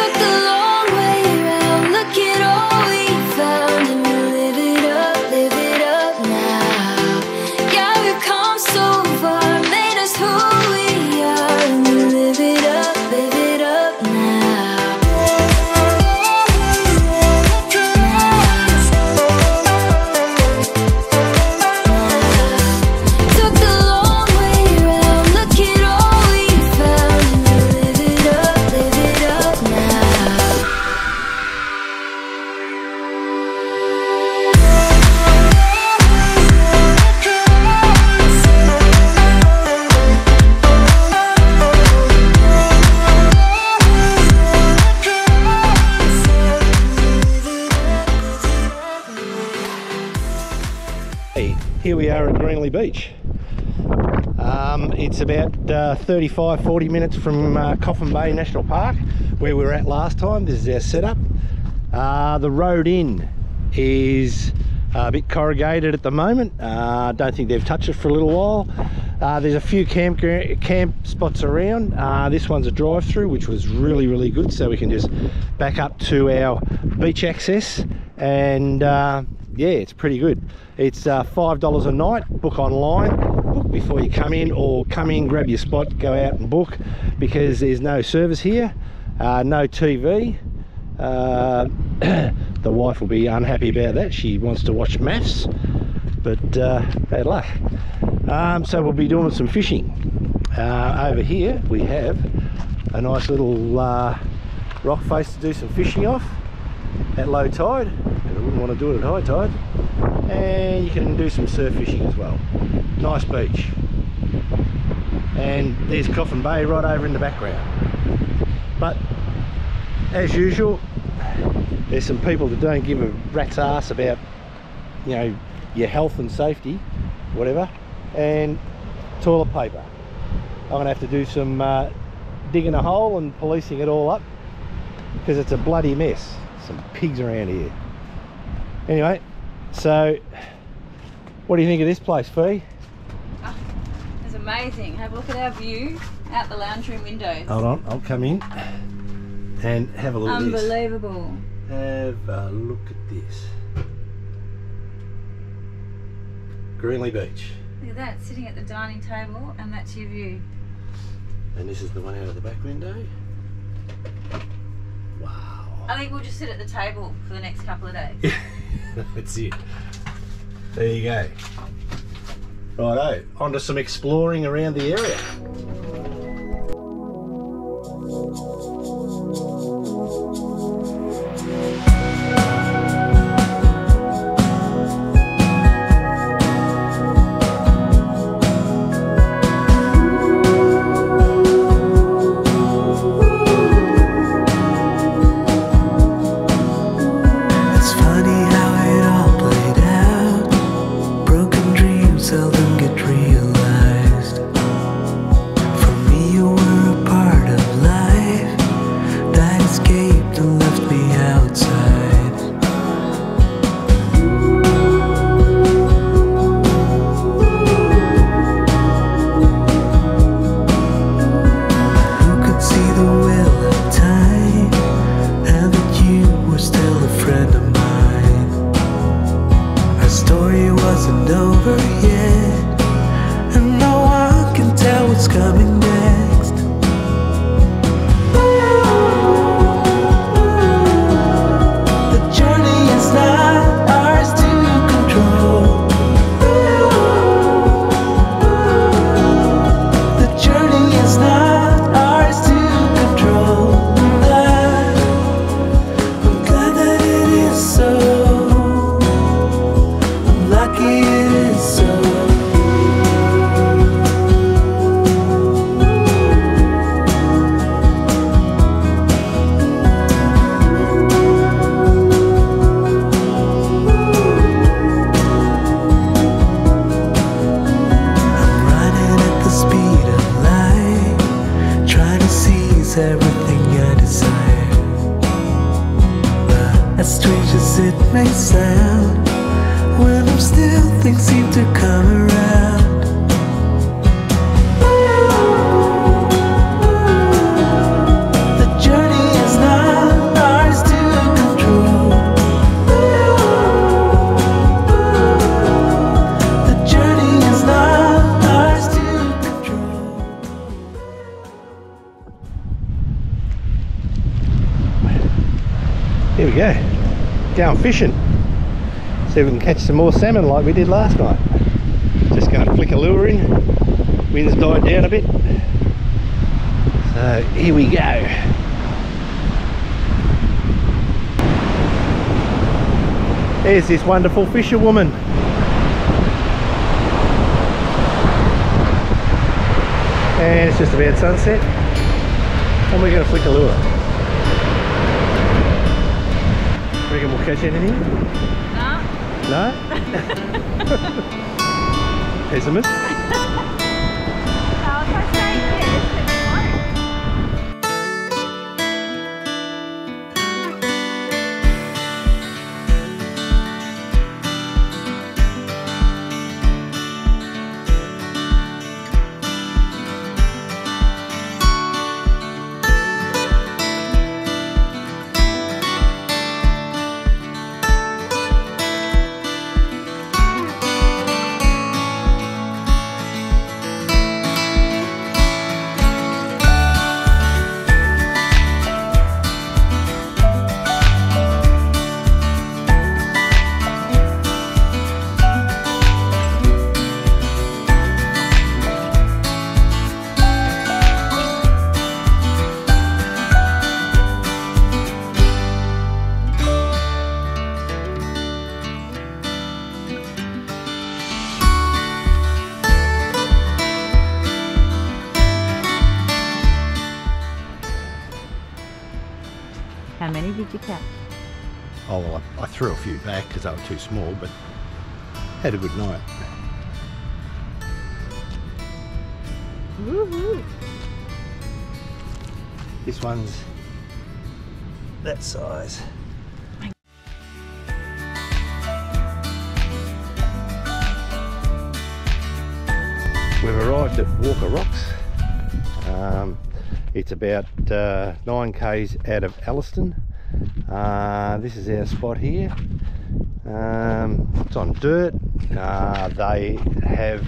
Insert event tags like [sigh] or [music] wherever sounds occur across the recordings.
Took the 35 40 minutes from uh, Coffin Bay National Park, where we were at last time. This is our setup. Uh, the road in is a bit corrugated at the moment. I don't think they've touched it for a little while. Uh, there's a few camp camp spots around. Uh, this one's a drive-through, which was really really good, so we can just back up to our beach access and uh, yeah, it's pretty good. It's uh, five dollars a night. Book online. Before you come in, or come in, grab your spot, go out and book, because there's no service here, uh, no TV. Uh, [clears throat] the wife will be unhappy about that. She wants to watch MAFS, but uh, bad luck. Um, so we'll be doing some fishing. Uh, over here we have a nice little uh, rock face to do some fishing off at low tide. and I wouldn't want to do it at high tide. And you can do some surf fishing as well. Nice beach. And there's Coffin Bay right over in the background. But as usual, there's some people that don't give a rat's ass about, you know, your health and safety, whatever. And toilet paper. I'm gonna have to do some uh, digging a hole and policing it all up because it's a bloody mess. Some pigs around here. Anyway, so what do you think of this place, Fee? Ah, it's amazing. Have a look at our view out the lounge room windows. Hold on, I'll come in and have a look at this. Unbelievable. Have a look at this. Greenly Beach. Look at that, sitting at the dining table, and that's your view. And this is the one out of the back window. Wow. I think we'll just sit at the table for the next couple of days. [laughs] That's it. There you go. Righto, on to some exploring around the area. Go. Going fishing. See if we can catch some more salmon like we did last night. Just going to flick a lure in. Wind's died down a bit. So here we go. There's this wonderful fisherwoman. And it's just about sunset. And we're going to flick a lure. Reckon we'll catch anything? Nah. No? Pessimist? Too small, but had a good night. Woohoo! This one's that size. We've arrived at Walker Rocks. Um, it's about uh, 9 k's out of Elliston. Uh, this is our spot here. Um, it's on dirt. Uh, they have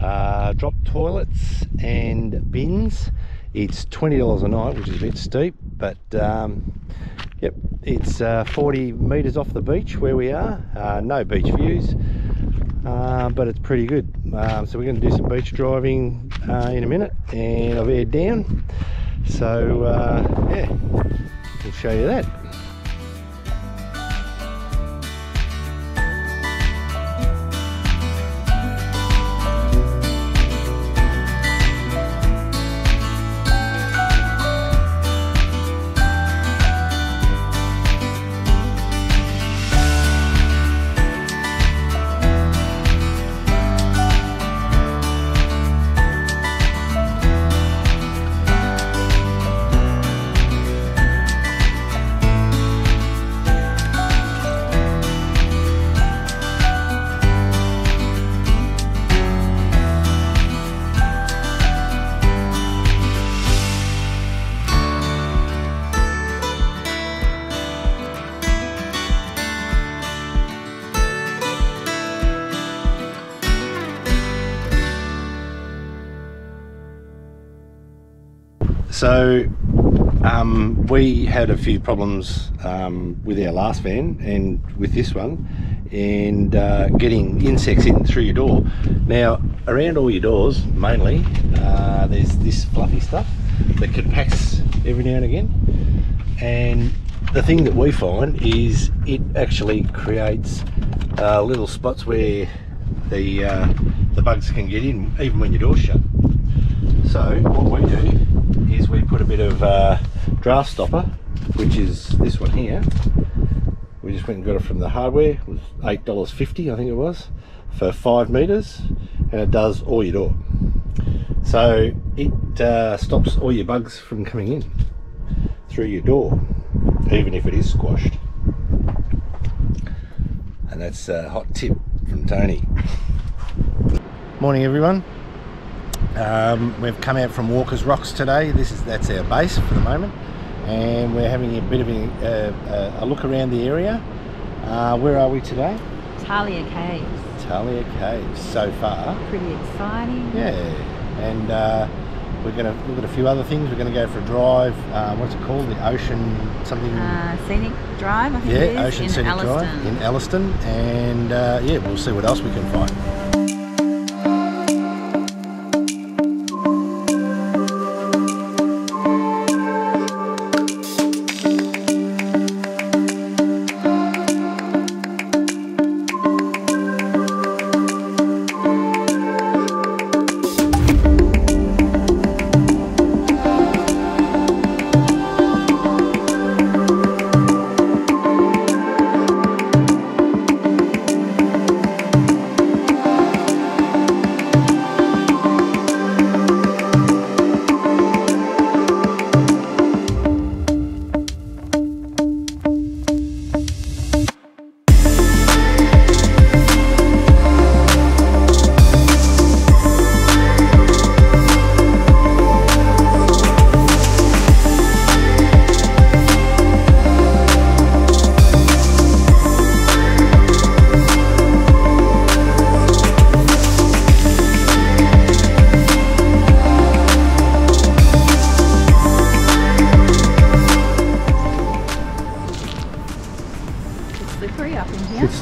uh, drop toilets and bins. It's $20 a night, which is a bit steep, but um, yep, it's uh, 40 metres off the beach where we are. Uh, no beach views, uh, but it's pretty good. Um, so we're going to do some beach driving uh, in a minute, and I've aired down. So yeah, we'll show you that. We had a few problems um, with our last van and with this one and uh, getting insects in through your door. Now around all your doors mainly uh, there's this fluffy stuff that compacts every now and again and the thing that we find is it actually creates uh, little spots where the uh, the bugs can get in even when your door's shut. So what we do is we put a bit of uh, draft stopper, which is this one here. We just went and got it from the hardware. It was eight dollars fifty, I think it was, for five meters, and it does all your door. So it uh, stops all your bugs from coming in through your door, even if it is squashed. And that's a hot tip from Tony. Morning, everyone. Um, we've come out from Walker's Rocks today. This is that's our base for the moment, and we're having a bit of a, uh, a look around the area. Uh, where are we today? Talia Caves. Talia Caves. So far, Pretty exciting. yeah. And uh, We're going to look at a few other things. We're going to go for a drive. Uh, what's it called? The Ocean something. Uh, Scenic Drive, I think yeah, it is, Ocean in Scenic Elliston. Drive in Elliston, and uh, yeah, we'll see what else we can find.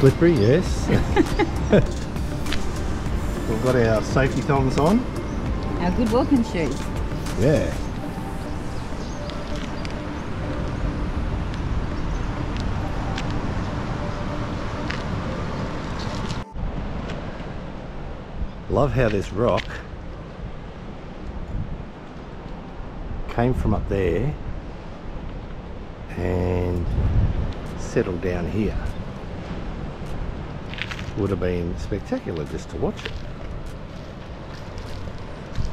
Slippery, yes. [laughs] We've got our safety thongs on. Our good walking shoes. Yeah. Love how this rock came from up there and settled down here. Would have been spectacular just to watch it.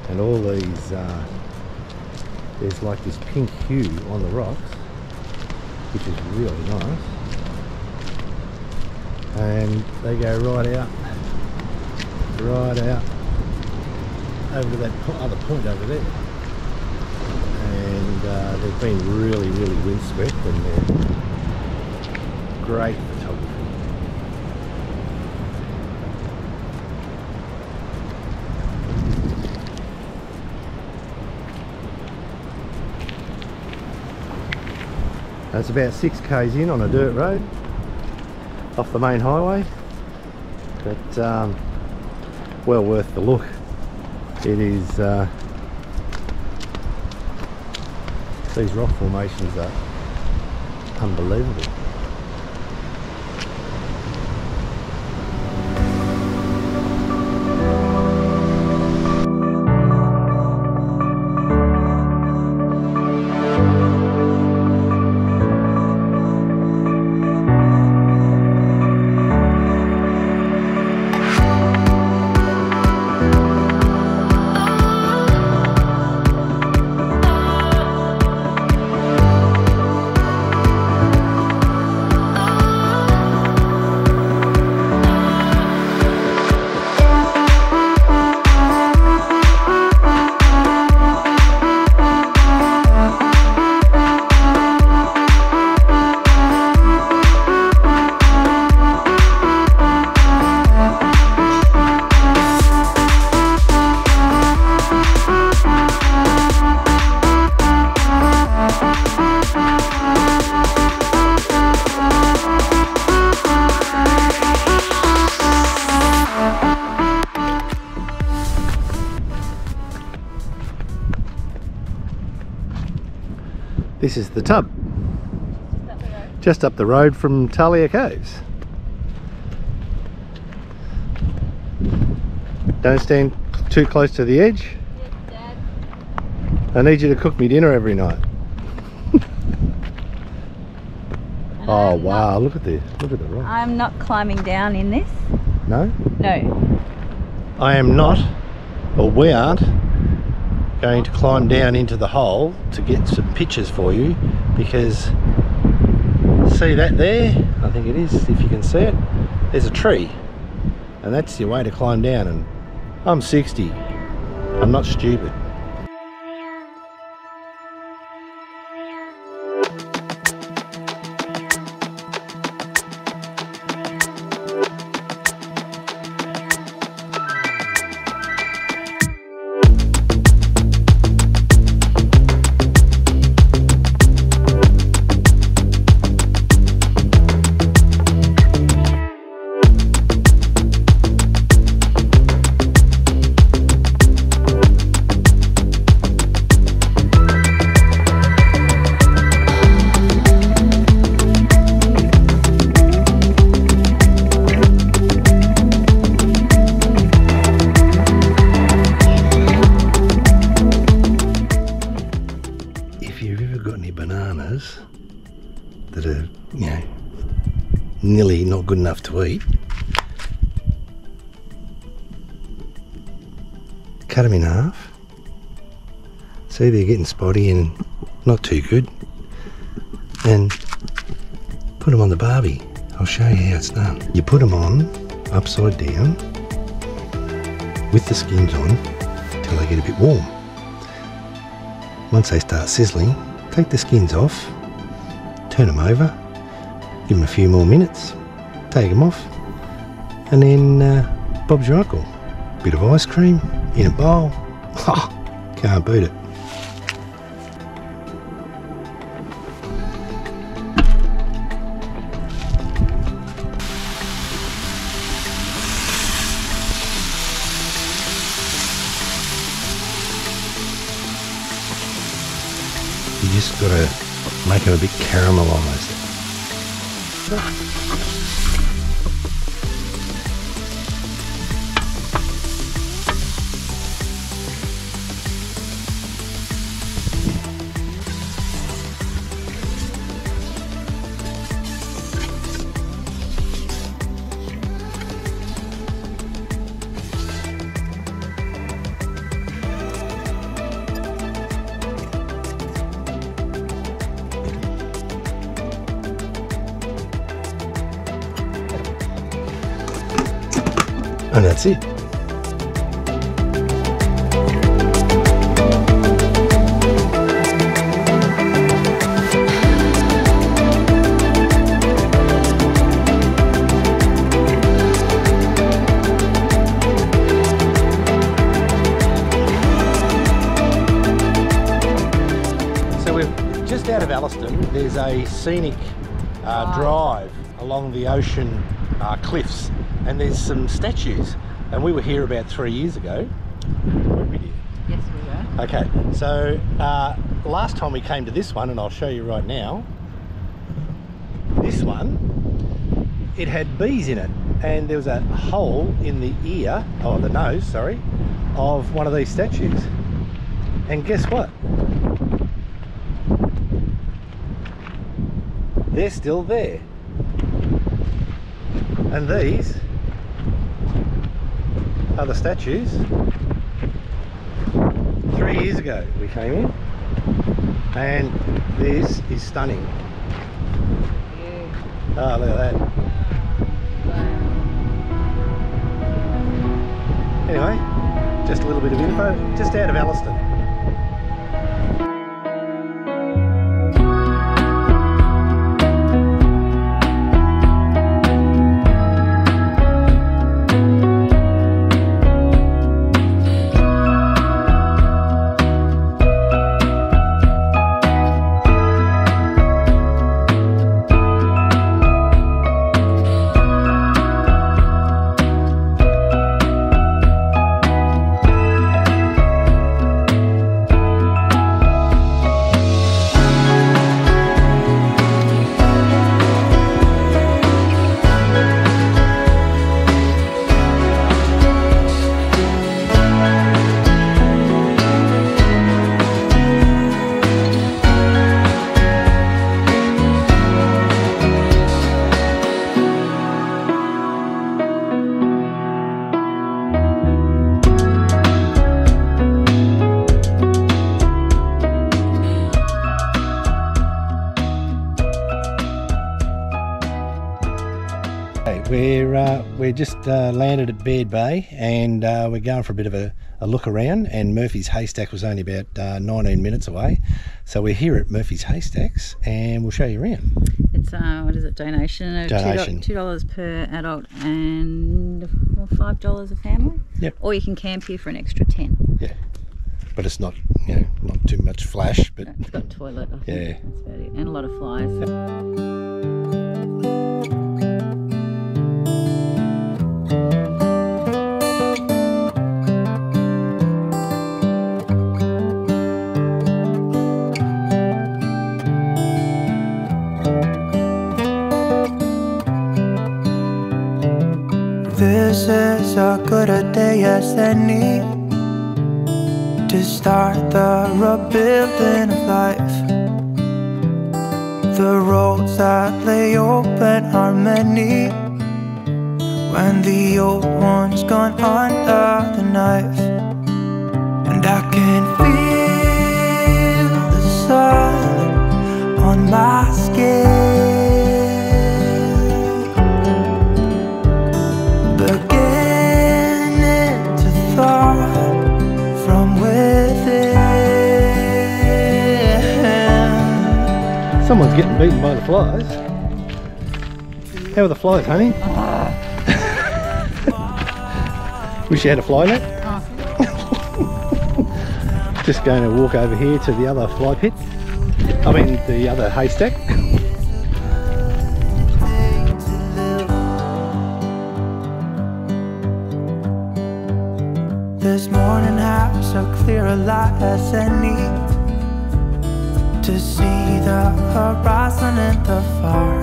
And all these uh, there's like this pink hue on the rocks which is really nice. And they go right out right out over to that other point over there. And uh, they've been really really windswept and they're great That's about six k's in on a dirt road off the main highway, but um, well worth the look. It is. Uh, these rock formations are unbelievable. This is the tub, just up the road from Talia Caves. Don't stand too close to the edge. Dad. I need you to cook me dinner every night. Oh I'm wow, Not, look at this. Look at the rock. I'm not climbing down in this. No? No. I am not, or we aren't, going to climb down into the hole to get some pictures for you because see that there? I think it is, if you can see it. There's a tree and that's your way to climb down and I'm 60. I'm not stupid. Good enough to eat. Cut them in half. See, they're getting spotty and not too good. And put them on the barbie. I'll show you how it's done. You put them on upside down with the skins on till they get a bit warm. Once they start sizzling, take the skins off, turn them over, give them a few more minutes, take them off, and then uh, Bob's your uncle. Bit of ice cream in a bowl. Ha! Can't beat it. You just got to make them a bit caramelised. Of Elliston. There's a scenic uh, drive along the ocean uh, cliffs, and there's some statues. And we were here about three years ago. Weren't we, dear? Yes, we were. Okay, so uh, last time we came to this one, and I'll show you right now. This one, it had bees in it, and there was a hole in the ear, oh, the nose, sorry, of one of these statues. And guess what? They're still there. And these are the statues. Three years ago we came in and this is stunning. Oh look at that. Anyway just a little bit of info just out of Elliston we're just uh, landed at Baird Bay and uh, we're going for a bit of a, a look around. And Murphy's Haystack was only about uh, 19 minutes away, so we're here at Murphy's Haystacks and we'll show you around. It's uh, what is it? Donation. of two do- Donation. Two dollars per adult and five dollars a family. Yep. Or you can camp here for an extra ten. Yeah, but it's not you know not too much flash, but It's got a toilet. I think. Yeah. That's about it. And a lot of flies. This is as good a day as any to start the rebuilding of life. The roads that lay open are many. When the old one's gone under the knife, and I can feel the sun on my skin, getting beaten by the flies. How are the flies, honey? [laughs] Wish you had a fly net. [laughs] Just going to walk over here to the other fly pit. I mean, the other haystack. This morning has so clear a light as any to see the horizon and the far.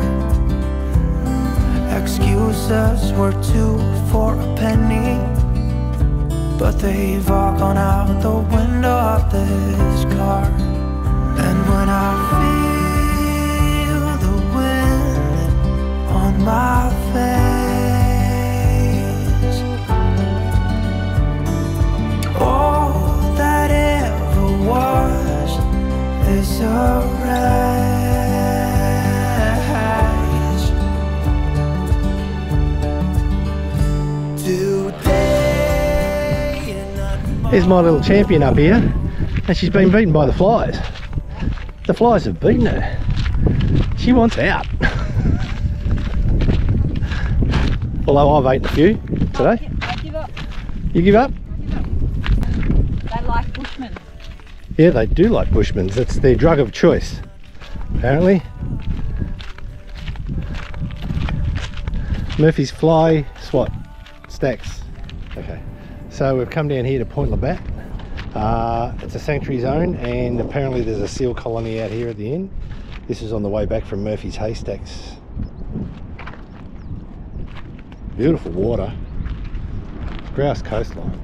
Excuses were two for a penny, but they've all gone out the window of this car. And when I feel the wind on my face. Is a Today and Here's my little champion up here, and she's been beaten by the flies. The flies have beaten her. She wants out. [laughs] Although I've eaten a few today. I give up. You give up? They like Bushmen. Yeah, they do like Bushmans. It's their drug of choice, apparently. Murphy's Fly Swat Stacks. Okay, so we've come down here to Point Labatt. Uh, it's a sanctuary zone, and apparently there's a seal colony out here at the end. This is on the way back from Murphy's Haystacks. Beautiful water, grouse coastline.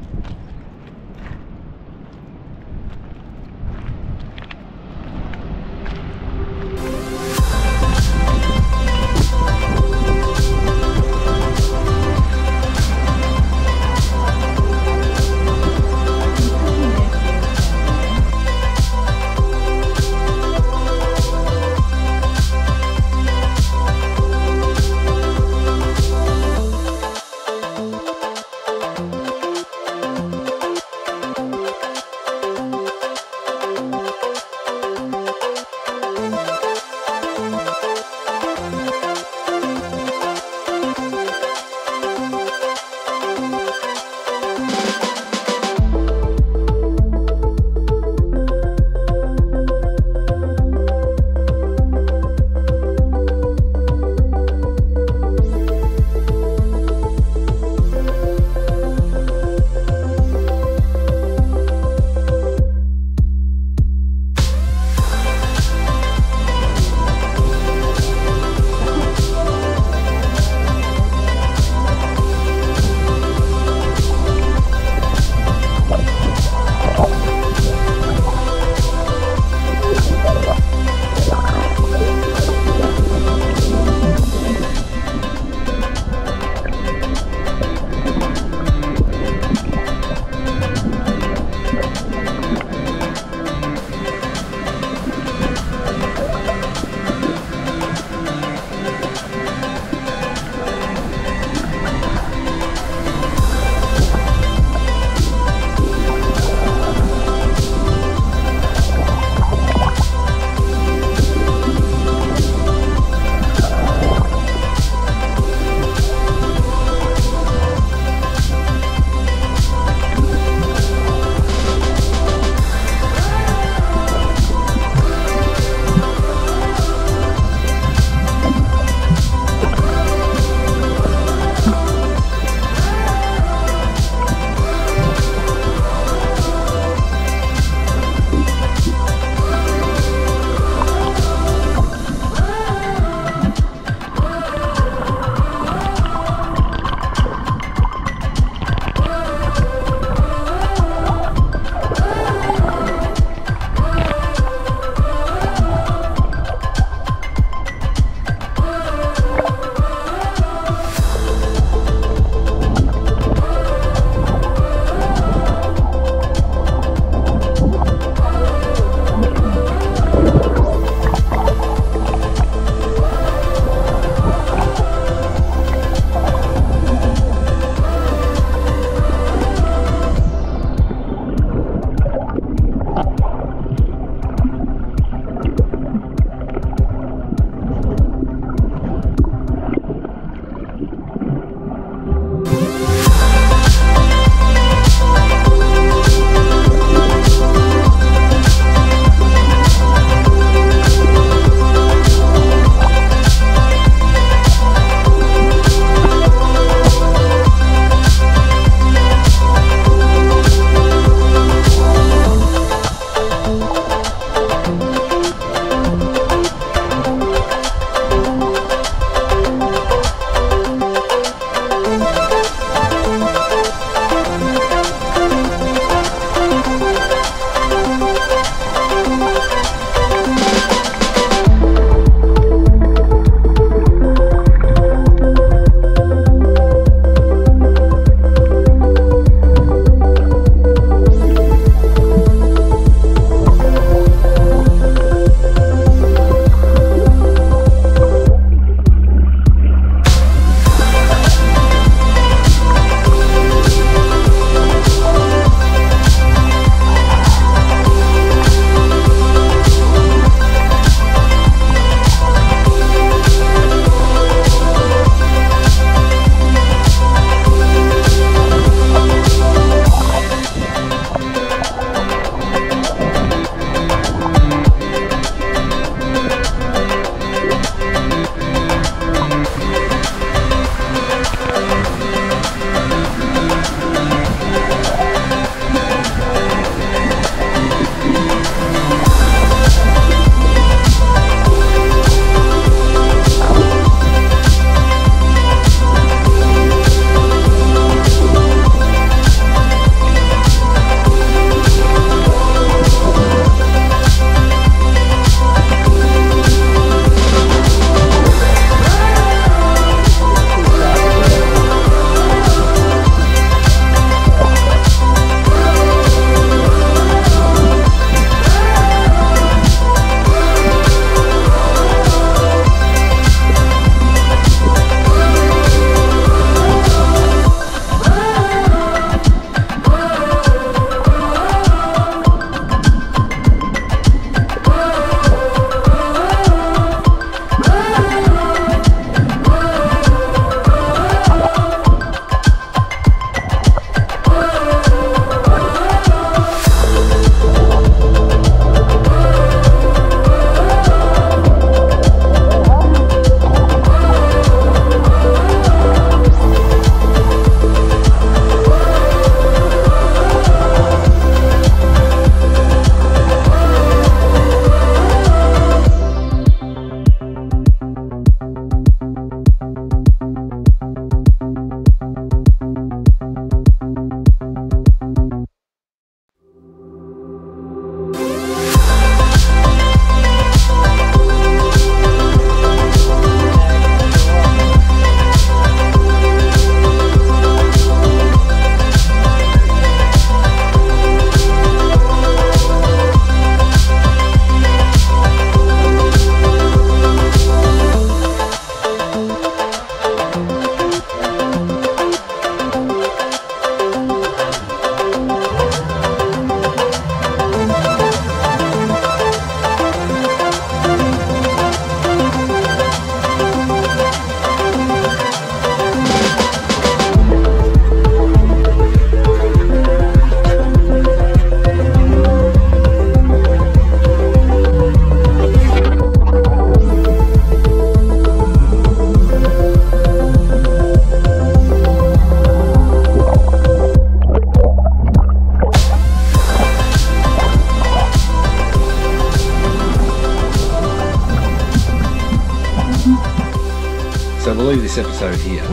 Episode here.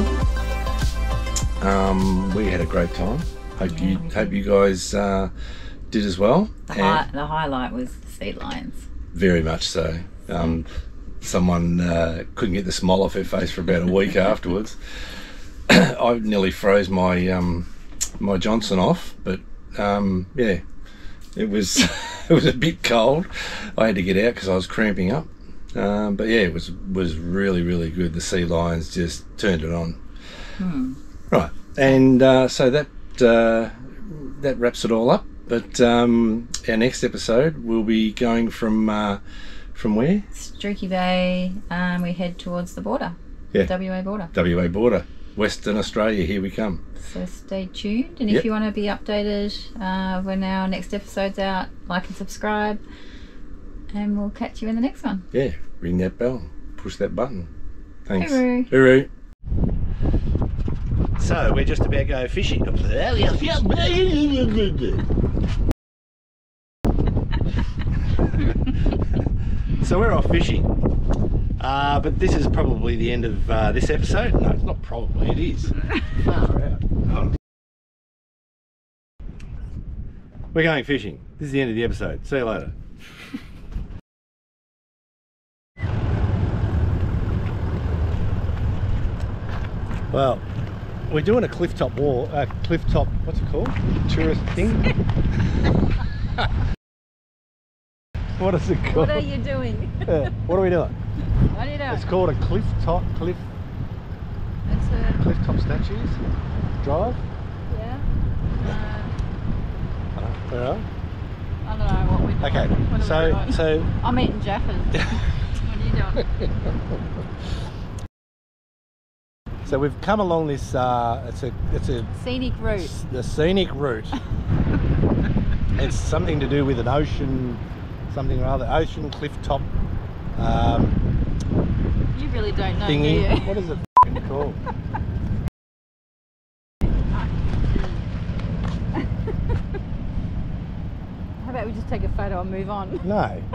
Um, we had a great time. Hope you hope you guys uh, did as well. The, hi- the highlight was the sea lions. Very much so. Um, someone uh, couldn't get the smile off her face for about a week [laughs] afterwards. [coughs] I nearly froze my um, my Johnson off, but um, yeah, it was [laughs] it was a bit cold. I had to get out because I was cramping up. Um, but yeah, it was was really really good. The sea lions just turned it on. Right, and uh, so that uh, that wraps it all up. But um, our next episode will be going from uh, from where? Streaky Bay, um, we head towards the border. Yeah. WA border. WA border, Western Australia. Here we come. So stay tuned. And if you want to be updated uh, when our next episode's out, like and subscribe. And we'll catch you in the next one. Yeah, ring that bell, push that button. Thanks. Hooroo. Hooroo. So we're just about to go fishing. so we're off fishing. Uh, but this is probably the end of uh, this episode. No, it's not probably, it is. [laughs] Far out. Oh. We're going fishing. This is the end of the episode. See you later. [laughs] Well, we're doing a cliff top wall, uh, cliff top, what's it called? Tourist thing? [laughs] what is it called? What are you doing? Yeah, what are we doing? what are you doing? It's called a cliff top, cliff, It's a, cliff top statues drive. yeah. Uh, Yeah. I don't know what we're doing. Okay, What are so so I'm eating Jaffas. [laughs] what are you doing? [laughs] so we've come along this. Uh, it's a it's a Scenic route. the scenic route. [laughs] it's something to do with an ocean, something or other, ocean cliff top um, You really don't know, do thingy. you? What is it [laughs] f***ing called? How about we just take a photo and move on? No. [laughs]